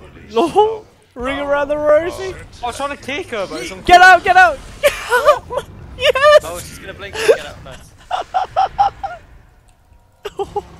No! Ring around the rosy. I was trying to kick her, but on Get out, get out! Get out! yes! Oh, she's gonna blink. Get out.